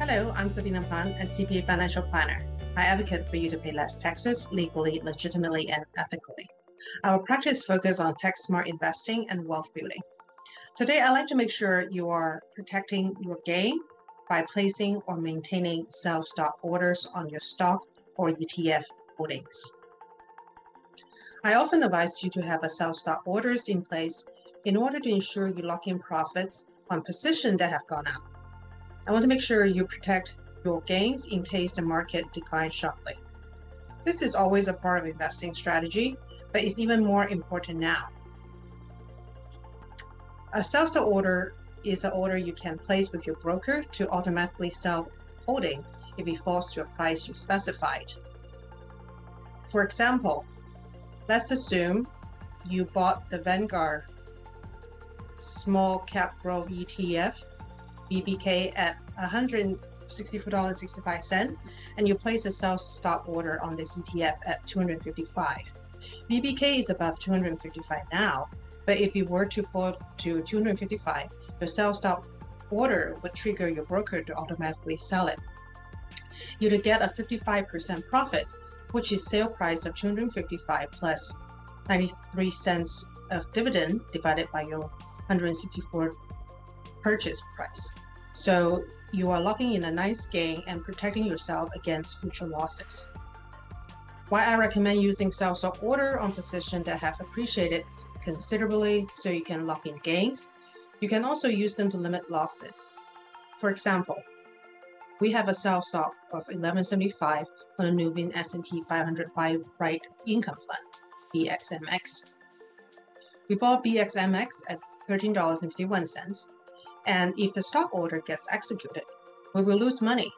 Hello, I'm Sabina Pan, a CPA financial planner. I advocate for you to pay less taxes legally, legitimately, and ethically. Our practice focuses on tax smart investing and wealth building. Today, I'd like to make sure you are protecting your gain by placing or maintaining sell stop orders on your stock or ETF holdings. I often advise you to have a sell stop orders in place in order to ensure you lock in profits on positions that have gone up. I want to make sure you protect your gains in case the market declines sharply. This is always a part of investing strategy, but it's even more important now. A sell stop order is an order you can place with your broker to automatically sell holding if it falls to a price you specified. For example, let's assume you bought the Vanguard Small Cap Growth ETF, VBK, at $164.65, and you place a sell stop order on this ETF at 255. VBK is above 255 now, but if you were to fall to 255, your sell stop order would trigger your broker to automatically sell it. You'd get a 55% profit, which is sale price of 255 plus 93 cents of dividend divided by your 164 purchase price. So you are locking in a nice gain and protecting yourself against future losses. Why I recommend using sell stop order on positions that have appreciated considerably so you can lock in gains. You can also use them to limit losses. For example, we have a sell stop of 1175 on the Nuveen S&P 500 buy right income fund, BXMX. We bought BXMX at $13.51 and if the stop order gets executed, we will lose money,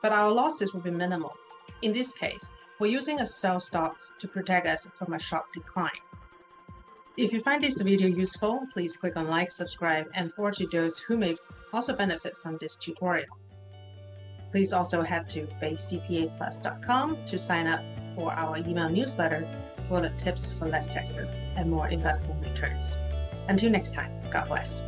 but our losses will be minimal. In this case, we're using a sell stop to protect us from a sharp decline. If you find this video useful, please click on like, subscribe, and forward to those who may also benefit from this tutorial. Please also head to baycpaplus.com to sign up for our email newsletter for the tips for less taxes and more investment returns. Until next time, God bless.